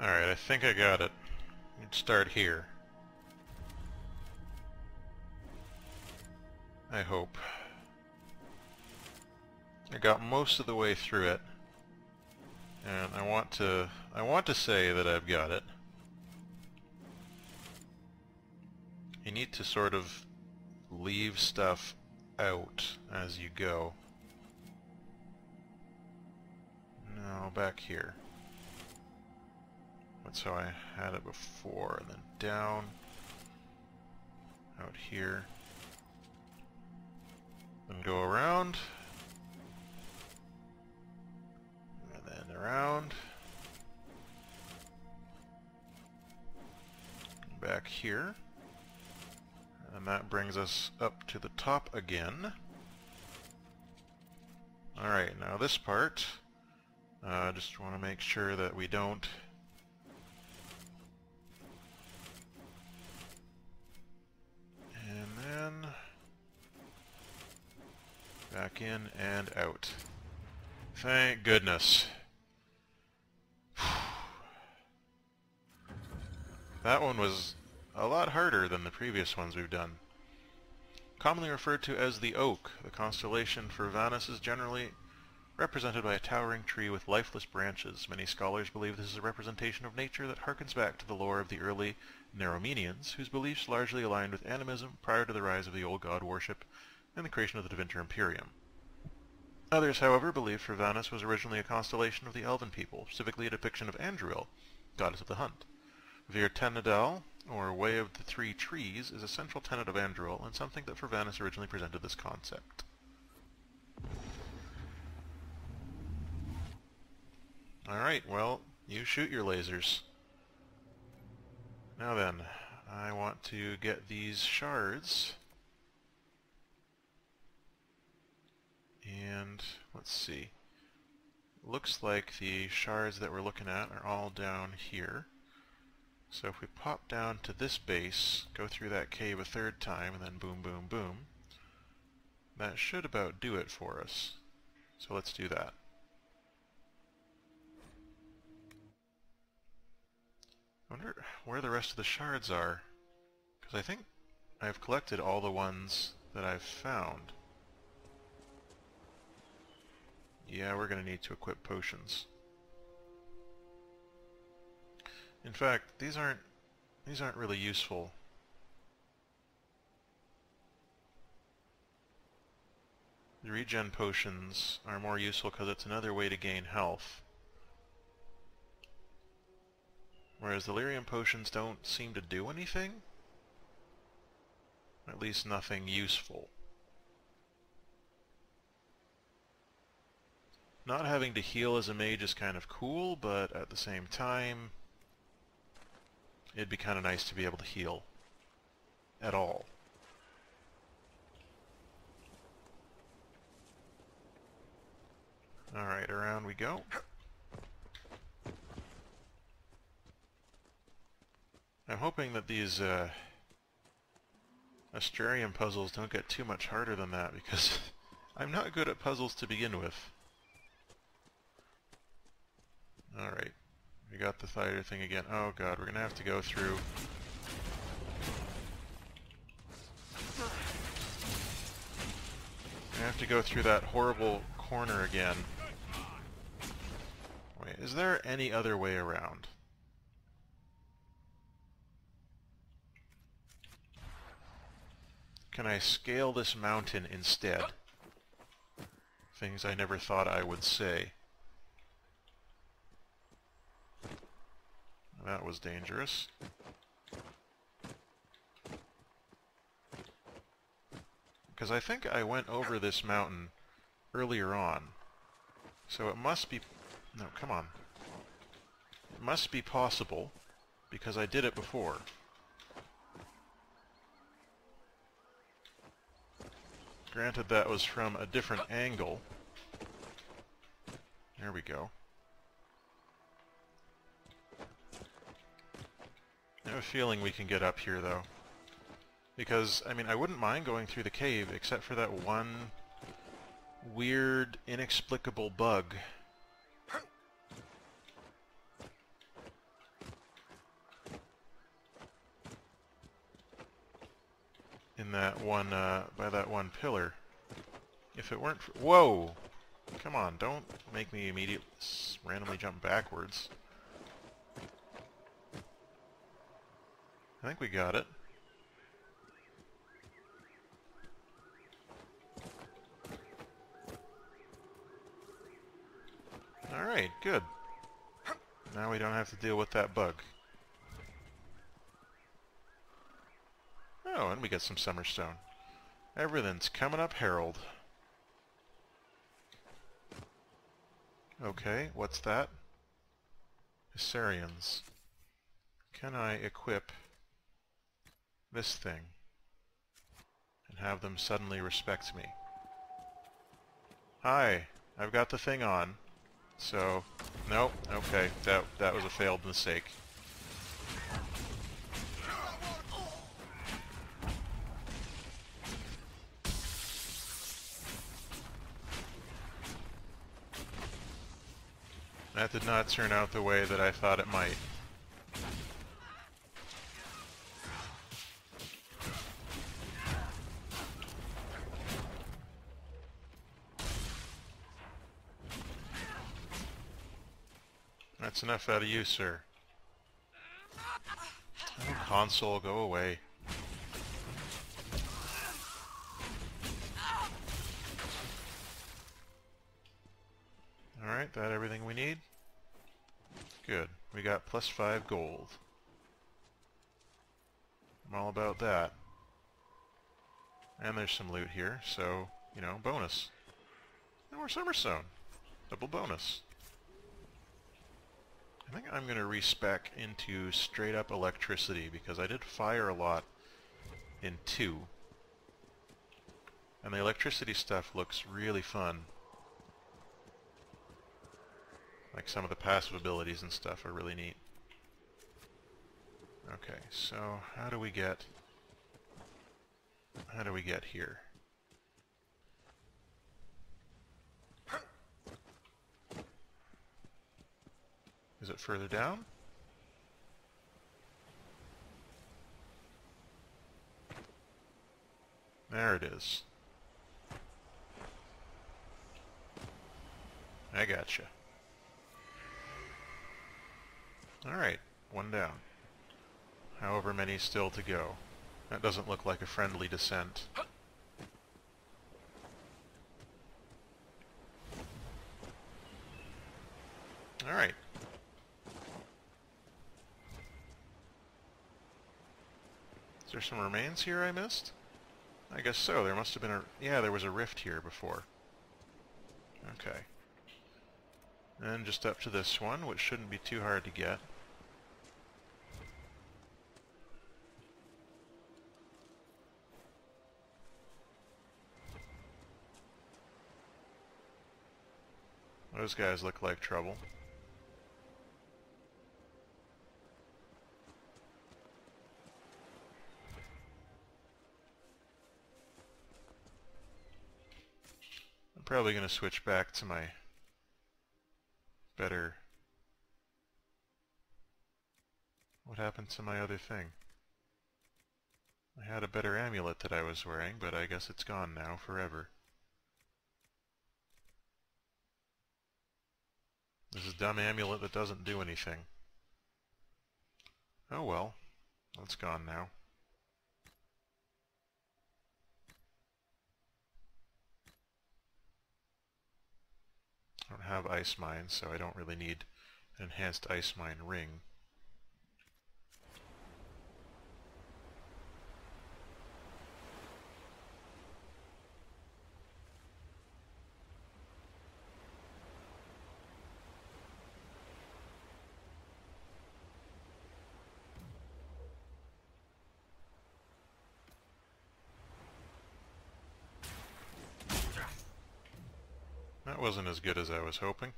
Alright, I think I got it. Let's start here. I hope. I got most of the way through it. And I want to I want to say that I've got it. You need to sort of leave stuff out as you go. Now back here. That's how I had it before. And then down. Out here. Then go around. And then around. Back here. And that brings us up to the top again. Alright, now this part, uh, just want to make sure that we don't back in and out. Thank goodness. that one was a lot harder than the previous ones we've done. Commonly referred to as the Oak, the constellation for Vanus is generally represented by a towering tree with lifeless branches. Many scholars believe this is a representation of nature that harkens back to the lore of the early Neromenians, whose beliefs largely aligned with animism prior to the rise of the old god worship and the creation of the Tevinter Imperium. Others, however, believe Vanus was originally a constellation of the Elven people, specifically a depiction of Andruil, goddess of the hunt. Vir Tanadahl, or Way of the Three Trees, is a central tenet of Andruil, and something that Vanus originally presented this concept. Alright, well, you shoot your lasers. Now then, I want to get these shards. And, let's see. Looks like the shards that we're looking at are all down here. So if we pop down to this base, go through that cave a third time, and then boom, boom, boom, that should about do it for us. So let's do that. I wonder where the rest of the shards are, because I think I've collected all the ones that I've found. Yeah, we're going to need to equip potions. In fact, these aren't these aren't really useful. The regen potions are more useful because it's another way to gain health. Whereas the lyrium potions don't seem to do anything. At least nothing useful. Not having to heal as a mage is kind of cool, but at the same time, it'd be kind of nice to be able to heal. At all. Alright, around we go. I'm hoping that these uh, Astrarium puzzles don't get too much harder than that, because I'm not good at puzzles to begin with. Alright, we got the Thiter thing again. Oh god, we're gonna have to go through... We have to go through that horrible corner again. Wait, is there any other way around? Can I scale this mountain instead? Things I never thought I would say. That was dangerous. Because I think I went over this mountain earlier on. So it must be... No, come on. It must be possible, because I did it before. Granted, that was from a different angle. There we go. I have a feeling we can get up here, though. Because, I mean, I wouldn't mind going through the cave, except for that one weird, inexplicable bug. In that one, uh, by that one pillar. If it weren't for... Whoa! Come on, don't make me immediately randomly jump backwards. I think we got it. Alright, good. Now we don't have to deal with that bug. Oh, and we get some Summerstone. Everything's coming up Herald. Okay, what's that? Assyrians. Can I equip this thing and have them suddenly respect me? Hi, I've got the thing on. So, nope, okay, that, that was a failed mistake. That did not turn out the way that I thought it might. That's enough out of you, sir. Oh, console, go away. Alright, that everything we need? Good. We got plus five gold. I'm all about that. And there's some loot here, so, you know, bonus. And more Summerstone. Double bonus. I think I'm going to respec into straight up electricity because I did fire a lot in 2. And the electricity stuff looks really fun. Like some of the passive abilities and stuff are really neat. Okay, so how do we get... How do we get here? Is it further down? There it is. I gotcha. Alright, one down. However many still to go. That doesn't look like a friendly descent. Alright. Is there some remains here I missed? I guess so. There must have been a... Yeah, there was a rift here before. Okay. And just up to this one, which shouldn't be too hard to get. Those guys look like trouble. Probably going to switch back to my better... What happened to my other thing? I had a better amulet that I was wearing, but I guess it's gone now forever. This is a dumb amulet that doesn't do anything. Oh well. That's gone now. I don't have ice mine, so I don't really need an enhanced ice mine ring. That wasn't as good as I was hoping.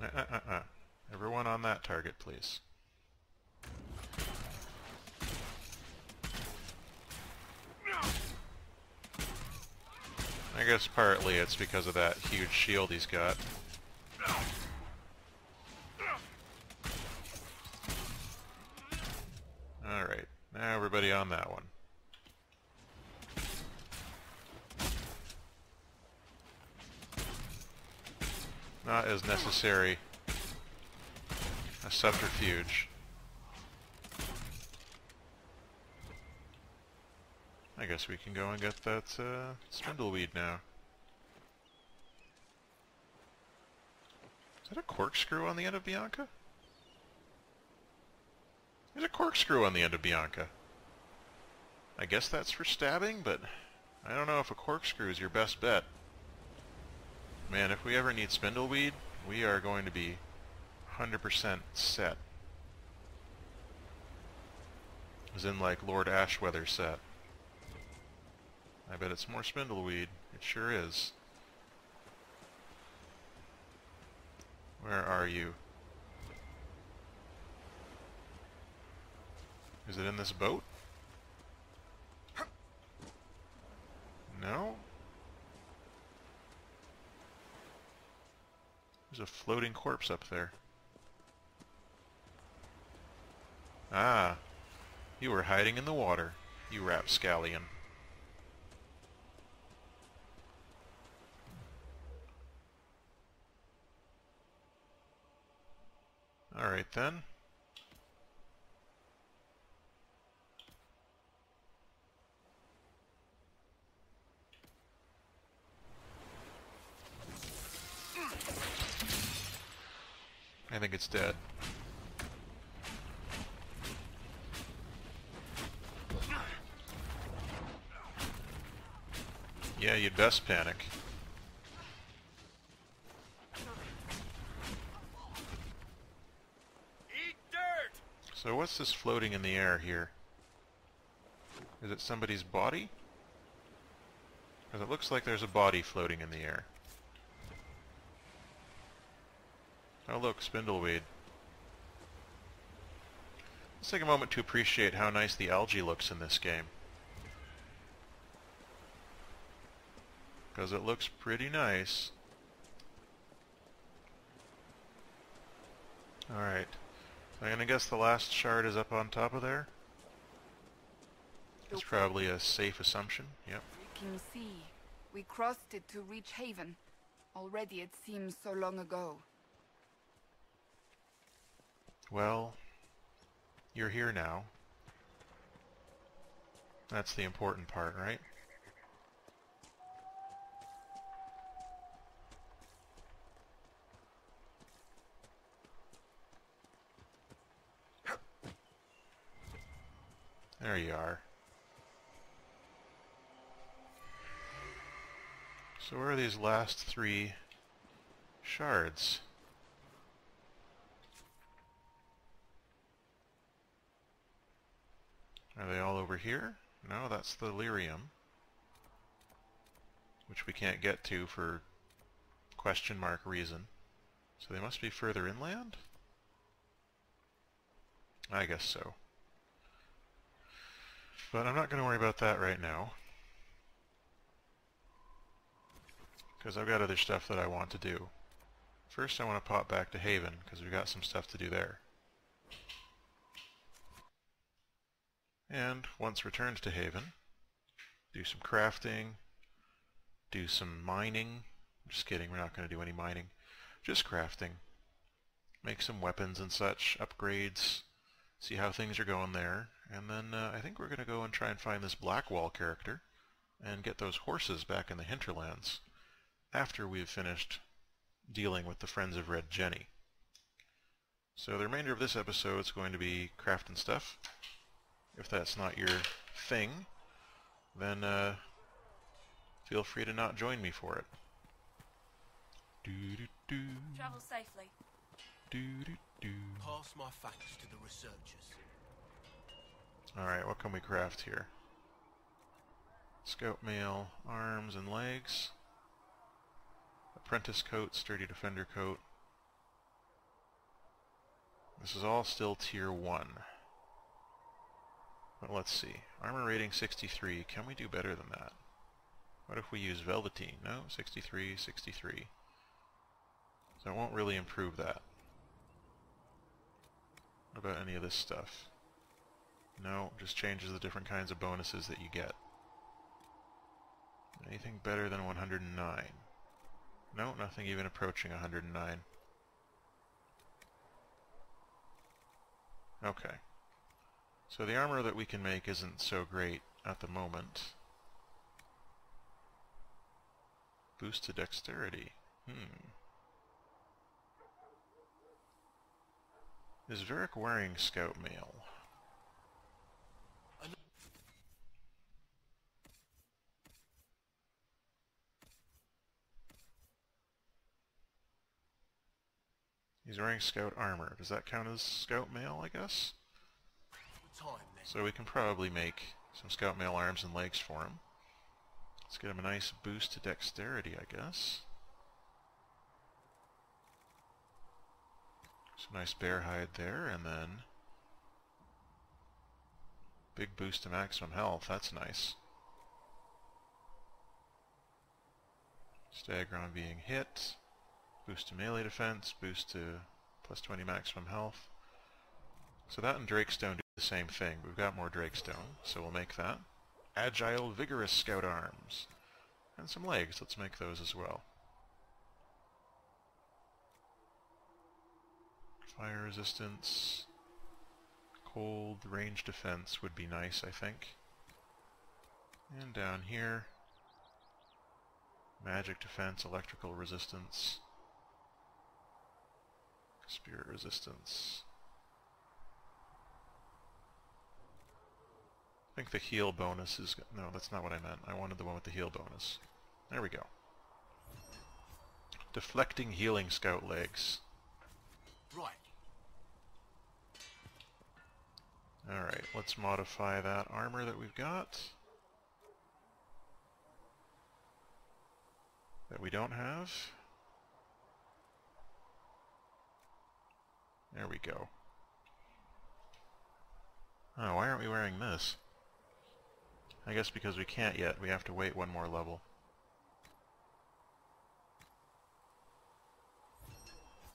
Uh, uh, uh, uh, Everyone on that target, please. I guess partly it's because of that huge shield he's got. Alright, now everybody on that one. Necessary a subterfuge. I guess we can go and get that uh, spindleweed now. Is that a corkscrew on the end of Bianca? There's a corkscrew on the end of Bianca. I guess that's for stabbing, but I don't know if a corkscrew is your best bet. Man, if we ever need spindleweed, we are going to be 100% set. As in like Lord Ashweather set. I bet it's more spindleweed. It sure is. Where are you? Is it in this boat? No? There's a floating corpse up there. Ah, you were hiding in the water, you rapscallion. Alright then. It's dead. Yeah, you'd best panic. So what's this floating in the air here? Is it somebody's body? Because it looks like there's a body floating in the air. Oh look, spindleweed. Let's take a moment to appreciate how nice the algae looks in this game. Because it looks pretty nice. Alright. I'm gonna guess the last shard is up on top of there? It's probably a safe assumption, yep. can see. We crossed it to reach Haven. Already it seems so long ago. Well, you're here now. That's the important part, right? There you are. So where are these last three shards? Are they all over here? No, that's the lyrium. Which we can't get to for question mark reason. So they must be further inland? I guess so. But I'm not going to worry about that right now. Because I've got other stuff that I want to do. First I want to pop back to Haven, because we've got some stuff to do there. And once returned to Haven, do some crafting, do some mining. Just kidding, we're not going to do any mining. Just crafting. Make some weapons and such, upgrades, see how things are going there, and then uh, I think we're going to go and try and find this Blackwall character and get those horses back in the hinterlands after we've finished dealing with the Friends of Red Jenny. So the remainder of this episode is going to be crafting stuff. If that's not your thing, then uh, feel free to not join me for it. Do, do, do. Travel safely. Do, do, do. Pass my thanks to the researchers. Alright, what can we craft here? Scout mail, arms and legs. Apprentice coat, sturdy defender coat. This is all still tier 1. Let's see. Armor rating 63. Can we do better than that? What if we use Velveteen? No, 63, 63. So it won't really improve that. What about any of this stuff? No, just changes the different kinds of bonuses that you get. Anything better than 109? No, nothing even approaching 109. Okay. So the armor that we can make isn't so great at the moment. Boost to dexterity. Hmm. Is Varric wearing scout mail? He's wearing scout armor. Does that count as scout mail, I guess? So we can probably make some scout mail arms and legs for him. Let's get him a nice boost to dexterity, I guess. Some nice bear hide there, and then big boost to maximum health. That's nice. Stagger on being hit. Boost to melee defense, boost to plus 20 maximum health. So that and Drakestone the same thing. We've got more Drakestone, so we'll make that. Agile, vigorous scout arms. And some legs, let's make those as well. Fire resistance, cold, range defense would be nice, I think. And down here, magic defense, electrical resistance, Spirit resistance. Think the heal bonus is... No, that's not what I meant. I wanted the one with the heal bonus. There we go. Deflecting healing scout legs. Right. Alright, let's modify that armor that we've got. That we don't have. There we go. Oh, why aren't we wearing this? I guess because we can't yet. We have to wait one more level.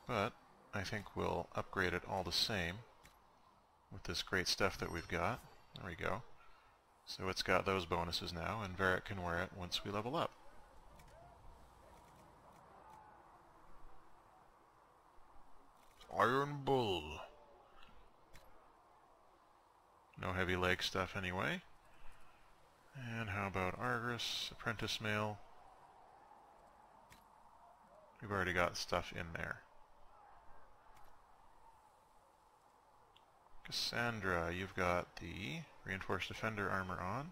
But I think we'll upgrade it all the same with this great stuff that we've got. There we go. So it's got those bonuses now, and Varric can wear it once we level up. Iron Bull. No heavy leg stuff anyway. And how about Argus, Apprentice Mail? We've already got stuff in there. Cassandra, you've got the Reinforced Defender armor on.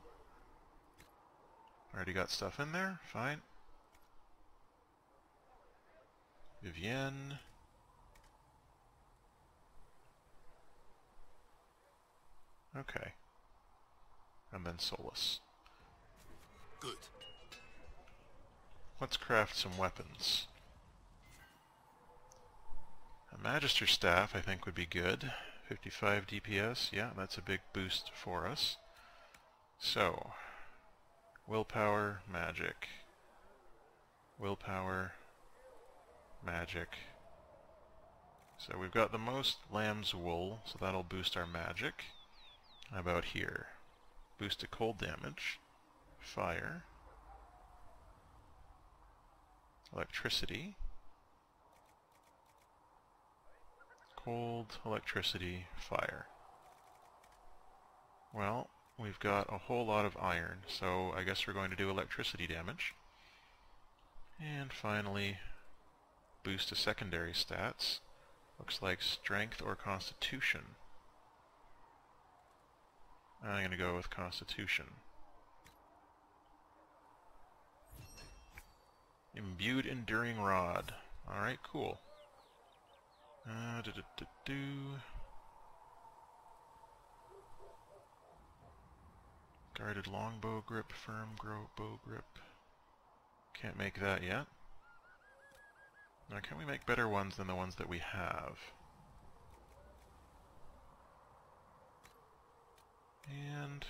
Already got stuff in there, fine. Vivienne. Okay. And then Solas. Good. Let's craft some weapons. A Magister Staff I think would be good. 55 DPS, yeah, that's a big boost for us. So, willpower, magic. Willpower, magic. So we've got the most lamb's wool, so that'll boost our magic. How about here? Boost to cold damage, fire, electricity, cold, electricity, fire. Well, we've got a whole lot of iron, so I guess we're going to do electricity damage. And finally, boost to secondary stats. Looks like strength or constitution. I'm going to go with Constitution. Imbued Enduring Rod. Alright, cool. Uh, do, do, do. Guarded longbow grip, firm bow grip. Can't make that yet. Now can we make better ones than the ones that we have? And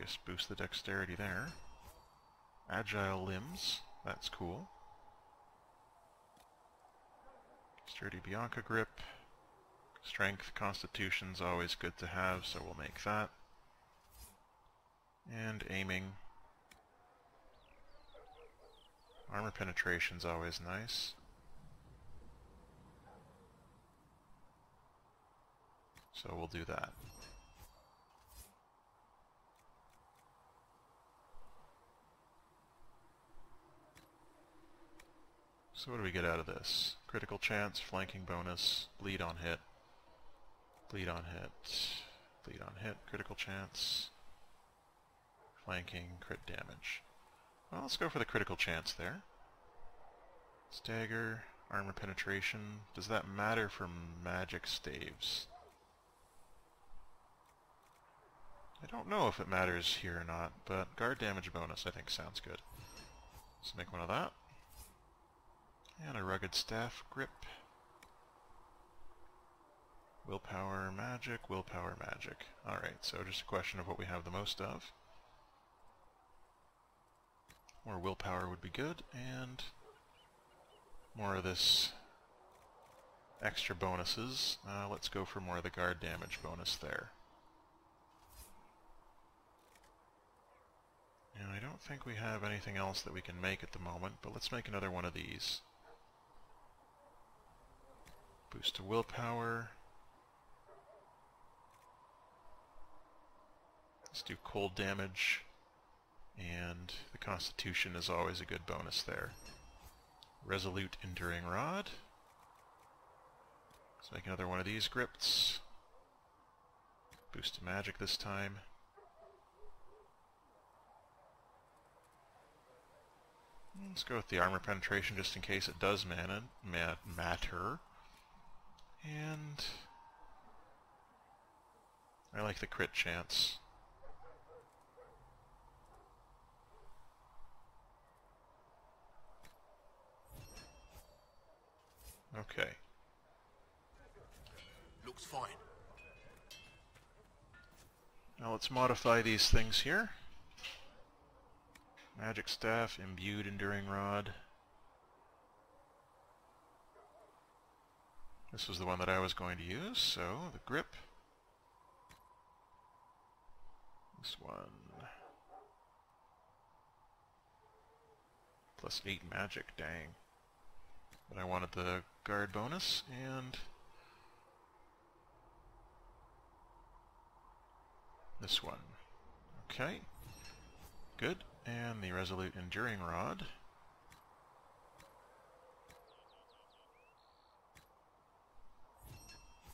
guess boost the dexterity there. Agile limbs. That's cool. Sturdy Bianca grip. Strength, Constitution's always good to have, so we'll make that. And aiming. Armor penetration's always nice. So we'll do that. So what do we get out of this? Critical chance, flanking bonus, bleed on hit, bleed on hit, bleed on hit, critical chance, flanking, crit damage. Well, let's go for the critical chance there. Stagger, armor penetration. Does that matter for magic staves? I don't know if it matters here or not, but guard damage bonus I think sounds good. Let's make one of that. And a rugged staff grip. Willpower magic, willpower magic. Alright, so just a question of what we have the most of. More willpower would be good, and more of this extra bonuses. Uh, let's go for more of the guard damage bonus there. And I don't think we have anything else that we can make at the moment, but let's make another one of these. Boost to willpower. Let's do cold damage. And the constitution is always a good bonus there. Resolute Enduring Rod. Let's make another one of these grips. Boost to magic this time. Let's go with the armor penetration just in case it does man ma matter. And I like the crit chance. Okay. Looks fine. Now let's modify these things here. Magic Staff, Imbued Enduring Rod. This was the one that I was going to use, so the grip. This one. Plus 8 magic, dang. But I wanted the guard bonus, and... This one. Okay. Good. And the Resolute Enduring Rod.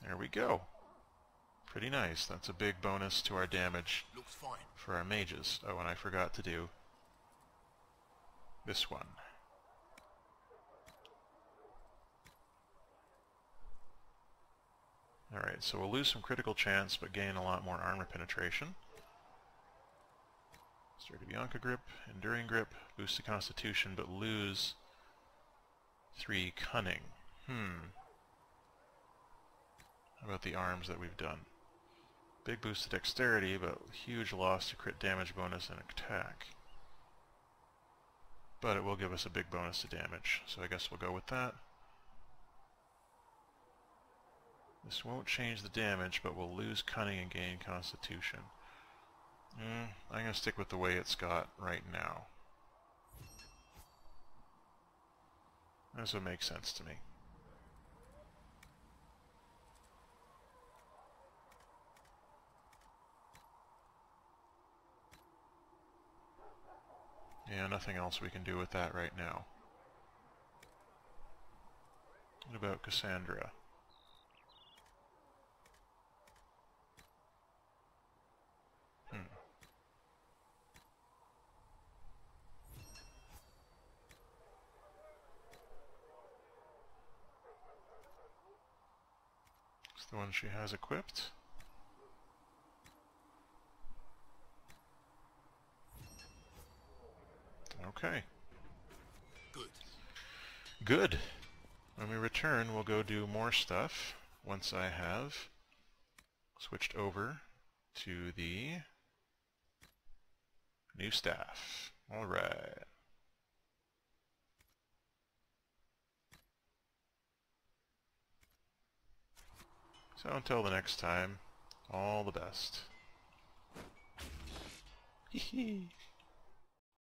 There we go. Pretty nice. That's a big bonus to our damage for our mages. Oh, and I forgot to do this one. Alright, so we'll lose some critical chance, but gain a lot more armor penetration. Sturdy Bianca grip, Enduring grip, boost the constitution, but lose 3 cunning. Hmm. About the arms that we've done? Big boost to dexterity, but huge loss to crit damage bonus and attack. But it will give us a big bonus to damage, so I guess we'll go with that. This won't change the damage, but we'll lose cunning and gain constitution. Mm, I'm going to stick with the way it's got right now. This would make sense to me. Yeah, nothing else we can do with that right now. What about Cassandra? Hmm. It's the one she has equipped. Okay. Good. Good. When we return, we'll go do more stuff once I have switched over to the new staff. Alright. So until the next time, all the best. Hee hee.